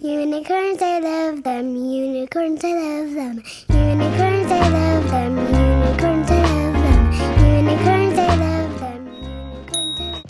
Unicorns, I love them. Unicorns, I love them. Unicorns, I love them. Unicorns, I love them. Unicorns, I love them. Unicorns, I love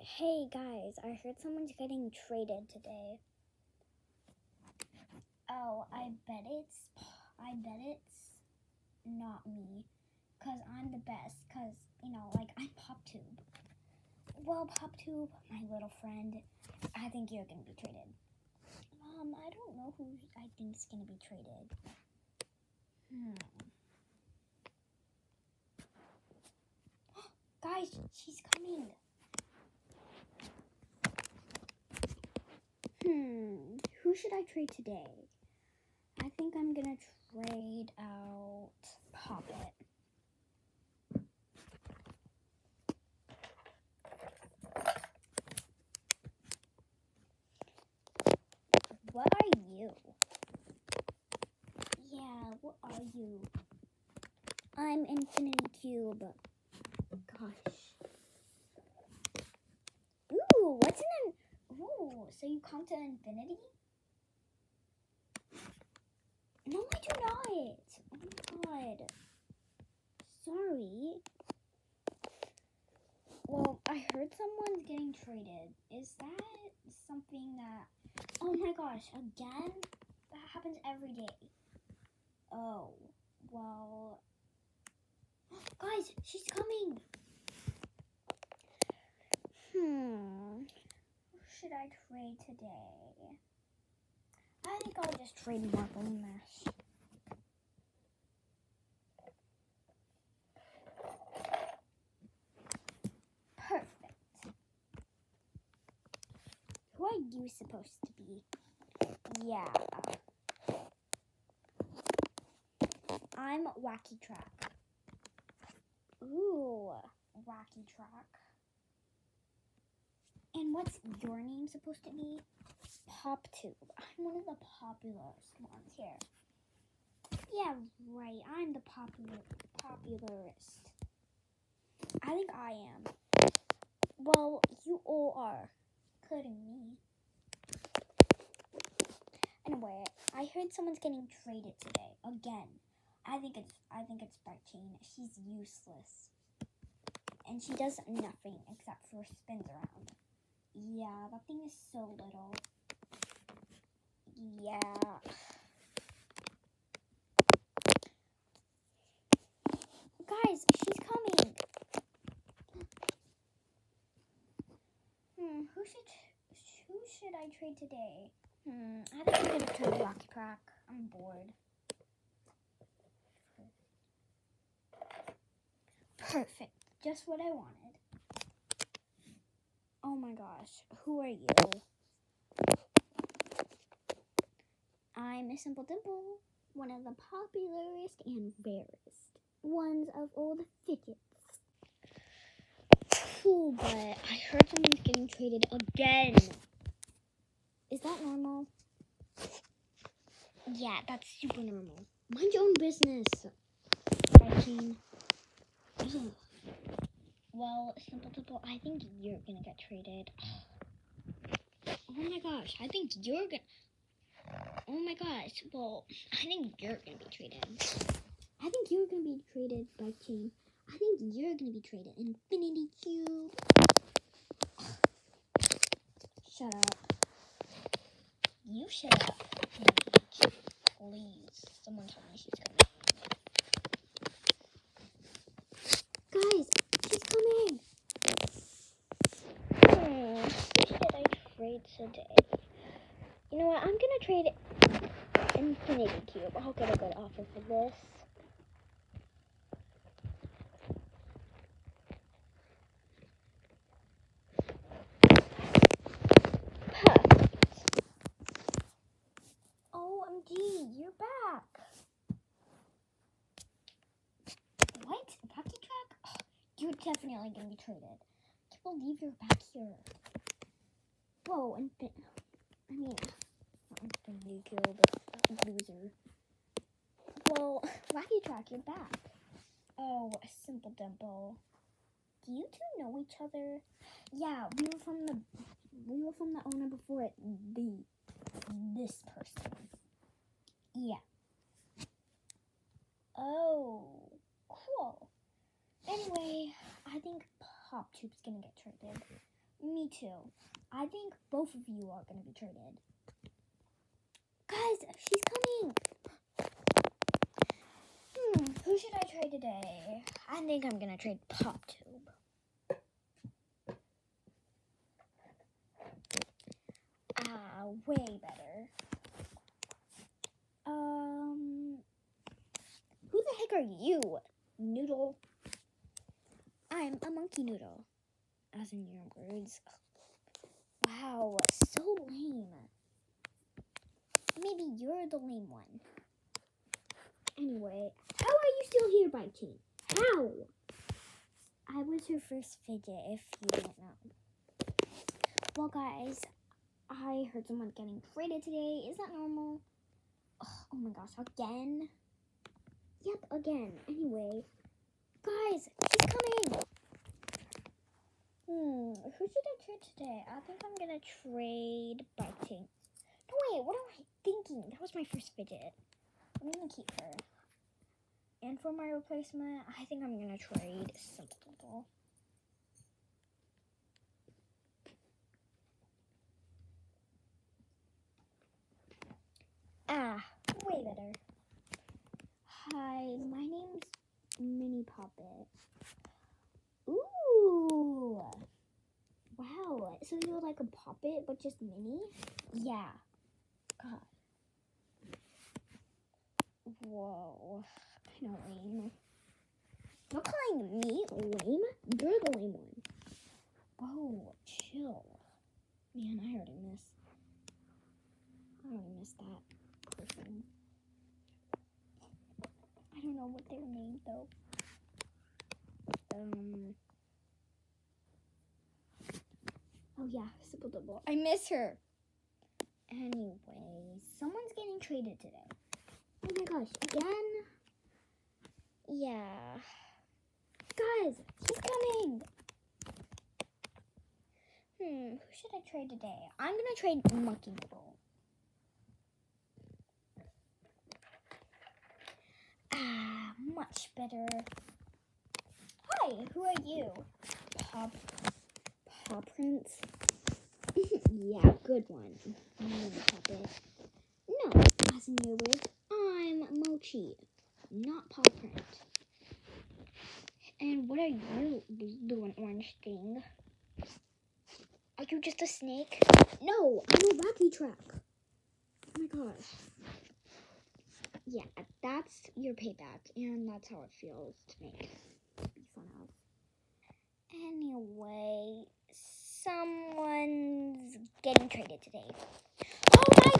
Hey guys, I heard someone's getting traded today. Oh, I bet it's I bet it's not me cuz I'm the best cuz you know, like I'm PopTube. Well, PopTube, my little friend, I think you're to be traded. Um, I don't know who I think is to be traded. Hmm. Guys, she's coming. Hmm, who should I trade today? I think I'm gonna trade out Poppet. What are you? Yeah, what are you? I'm Infinity Cube. Gosh. Ooh, what's in an Ooh, so you come to infinity? No, I do not. Oh my god. Sorry. Well, I heard someone's getting traded. Is that something that. Oh my gosh, again? That happens every day. Oh, well. Guys, she's coming! Hmm should I trade today? I think I'll just trade Marble Mesh. Perfect. Who are you supposed to be? Yeah. I'm Wacky Track. Ooh, Wacky Track. And what's your name supposed to be? Pop Tube. I'm one of the popular ones here. Yeah, right. I'm the popular popularist. I think I am. Well, you all are, including me. Anyway, I heard someone's getting traded today again. I think it's I think it's Bartine. She's useless, and she does nothing except for spins around. Yeah, that thing is so little. Yeah. Guys, she's coming. Hmm, who should who should I trade today? Hmm, I think I'm gonna trade Rocky Crack. I'm bored. Perfect. Just what I wanted. Oh my gosh, who are you? I'm a Simple Dimple, one of the popularest and rarest ones of old fidgets. Cool, but I heard someone's getting traded again. Is that normal? Yeah, that's super normal. Mind your own business. King. Well, Simple Dimple, I think you're gonna get traded. Oh my gosh, I think you're gonna. Oh my gosh, well, I think you're gonna be traded. I think you're gonna be traded by King. I think you're gonna be traded Infinity Cube. Shut up. You shut up. Please. Someone tell me she's coming. Guys, she's coming. Hmm, who should I trade today? You know what? I'm gonna trade Infinity Cube. I'll get a good offer for this. Perfect. OMG, you're back. What? Rocky Track? Oh, you're definitely gonna be traded. I can't believe you're back here. Whoa, and I mean, Infinity Cube, loser. Well, Wacky Track, you're back. Oh, a simple dimple. Do you two know each other? Yeah, we were from the we were from the owner before it, the this person. Yeah. Oh, cool. Anyway, I think PopTube's gonna get traded. Me too. I think both of you are gonna be traded. Guys, she's coming. Hmm, who should I trade today? I think I'm gonna trade PopTube. Ah, way better. Um, who the heck are you, Noodle? I'm a monkey noodle, as in your words. Wow, so lame. Maybe you're the lame one. Anyway, how are you still here, by Biking? How? I was your first fidget, if you didn't know. Well, guys, I heard someone getting traded today. Is that normal? Ugh, oh my gosh, again? Yep, again. Anyway, guys, she's coming. Hmm, who should I trade today? I think I'm gonna trade Biting. No, wait, what am I thinking? That was my first fidget. I'm gonna keep her. And for my replacement, I think I'm gonna trade Simple. Ah, way better. Hi, my name's Mini Puppet. Ooh! Wow, so you're like a puppet, but just mini? Yeah. God. Whoa. Kind of lame. Not calling me lame. You're the lame one. Whoa, chill. Man, I already miss. I already miss that person. I don't know what they're named though. Um. Oh yeah, Simple Double. I miss her. Anyway, someone's getting traded today. Oh my gosh, again? Yeah. Guys, he's coming. Hmm, who should I trade today? I'm gonna trade Monkey Noodle. Ah, much better. Hi, who are you? Pop, Paw Prince? yeah, good one. No, as in your words, I'm Mochi, not Paw Print. And what are you doing, orange thing? Are you just a snake? No, I'm a wacky track. Oh my gosh. Yeah, that's your payback, and that's how it feels to make fun of. Anyway, someone's getting traded today. Oh my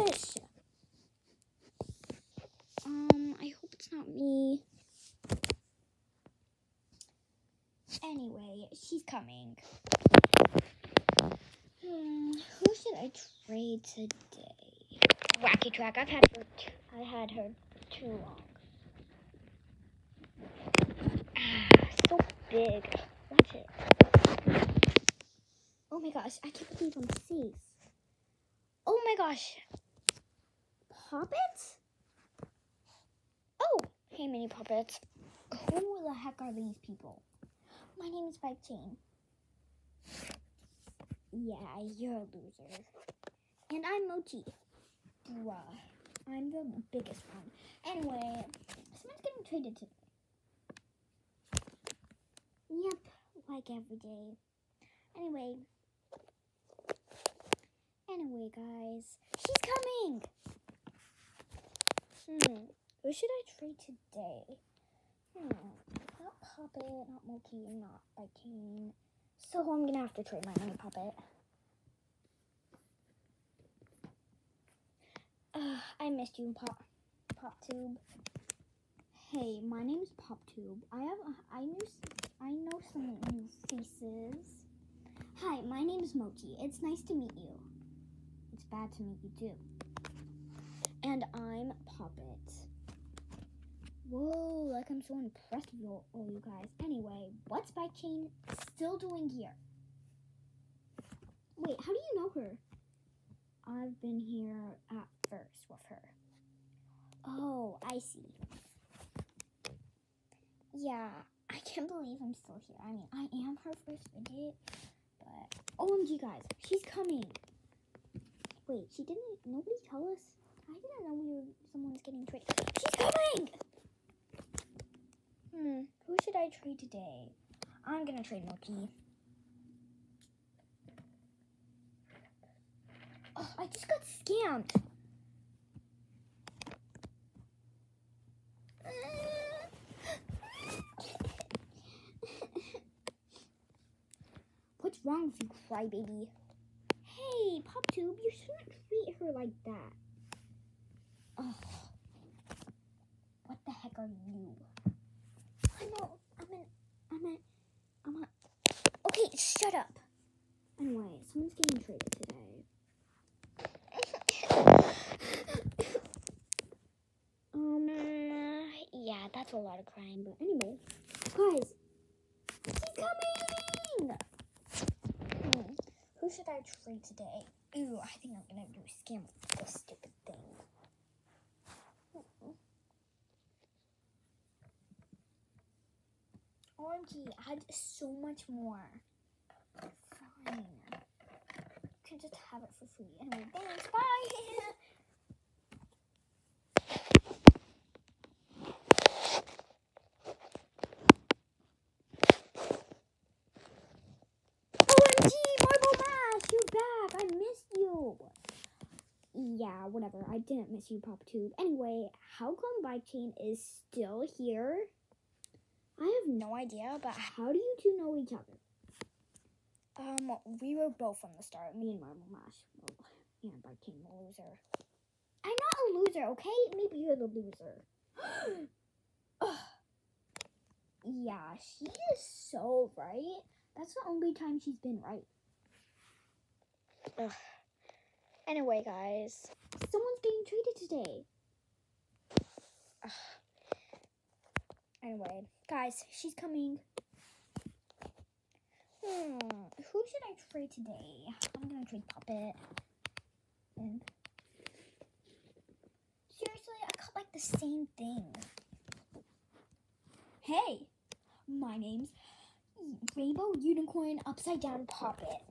gosh! Um, I hope it's not me. Anyway, she's coming. Hmm, who should I trade today? Wacky Track. I've had her. T- I had her too long. Ah, so big. Watch it. Oh my gosh! I can't believe I'm safe. Oh my gosh! Puppets? Oh, hey, mini puppets. Who the heck are these people? My name is Bike Chain. Yeah, you're a loser. And I'm Mochi. Bruh. I'm the biggest one. Anyway, someone's getting traded today. Yep, like every day. Anyway. Anyway, guys. She's coming! Hmm. Who should I trade today? Hmm. Not Puppet, not Moki, not Biking. So I'm gonna have to trade my mini puppet. I missed you, Pop, PopTube. Hey, my name is PopTube. I have, I knew, I know some new faces. Hi, my name is Mochi. It's nice to meet you. It's bad to meet you too. And I'm Poppet. Whoa, like I'm so impressed with all, all you guys. Anyway, what's Bike Chain still doing here? Wait, how do you know her? I've been here at first with her. Oh, I see. Yeah, I can't believe I'm still here. I mean, I am her first fidget, but OMG, guys, she's coming. Wait, she didn't. Nobody tell us. I didn't know we were. Someone's getting traded. She's coming. Hmm. Who should I trade today? I'm gonna trade Mochi. Oh, I just got scammed. Wrong with you, crybaby? Hey, PopTube, you shouldn't treat her like that. Oh, what the heck are you? I know. I'm an. I'm a. I'm a. Okay, shut up. Anyway, someone's getting traded today. um. Yeah, that's a lot of crying. But anyway, guys, she's coming. Who should I trade today? Ooh, I think I'm gonna do a scam with this stupid thing. Mm-mm. OMG, add so much more. Fine. Can just have it for free. Anyway, thanks. Bye. OMG, Marble Mash, you're back. I missed you. Yeah, whatever. I didn't miss you, Pop Tube. Anyway, how come Bike Chain is still here? I have no idea, but how do you two know each other? Um, we were both from the start. Me and Marble Mash. Well, and Bike Chain, the loser. I'm not a loser, okay? Maybe you're the loser. Ugh. yeah, she is so right. That's the only time she's been right. Ugh. Anyway, guys, someone's getting treated today. Ugh. Anyway, guys, she's coming. Hmm, who should I trade today? I'm gonna trade Puppet. And seriously, I got like the same thing. Hey, my name's Rainbow Unicorn Upside Down Puppet.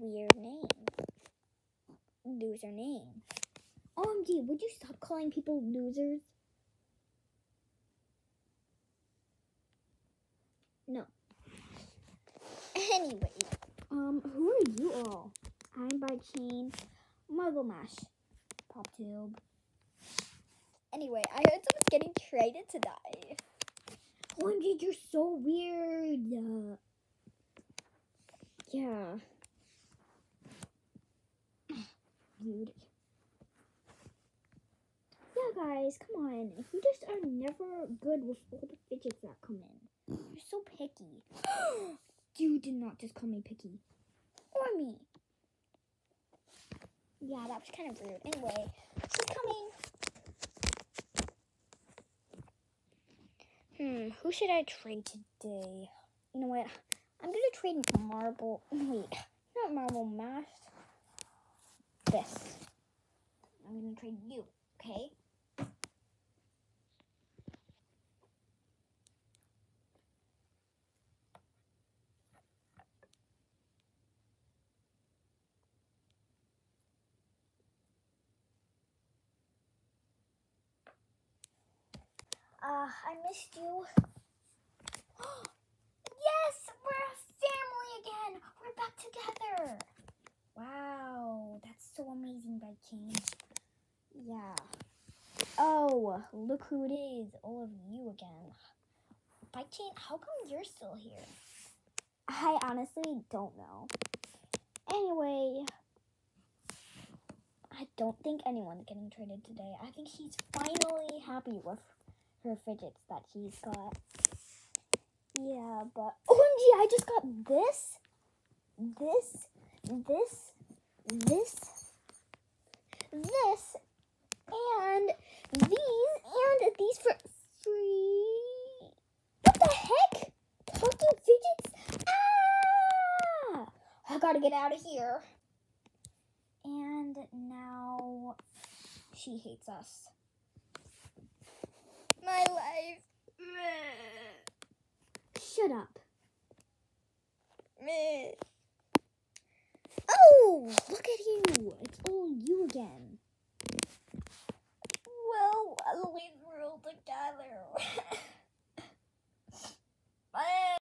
Weird name. Loser name. OMG, would you stop calling people losers? No. Anyway, um, who are you all? I'm Bike Chain, Marble Mash, PopTube. Anyway, I heard someone's getting traded today. OMG, you're so weird. Uh, yeah. Rude. Yeah, guys, come on. You just are never good with all the fidgets that come in. You're so picky. you did not just call me picky. Or me. Yeah, that was kind of rude. Anyway, she's coming. Hmm, who should I trade today? You know what? I'm gonna trade Marble. Wait, not Marble Mash. This. I'm gonna trade you, okay? Uh, I missed you. yes, we're a family again. We're back together. Wow, that's so amazing, Bike King. Yeah. Oh, look who it is. All of you again. Bike Chain, how come you're still here? I honestly don't know. Anyway, I don't think anyone's getting traded today. I think she's finally happy with her fidgets that she's got. Yeah, but oh, OMG, I just got this, this, this, this, this, and these, and these for free. What the heck? Talking fidgets? Ah! I gotta get out of here. And now she hates us. My life. Shut up. Meh. Oh, look at you. It's all you again. Well, at least we're all together. Bye.